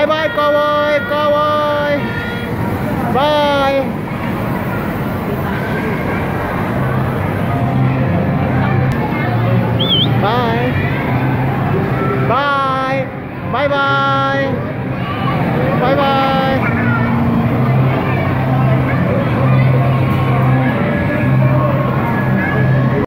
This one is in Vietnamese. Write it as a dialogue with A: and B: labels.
A: bye bye cô ơi cô ơi. Bye. Bye. Bye. Bye bye.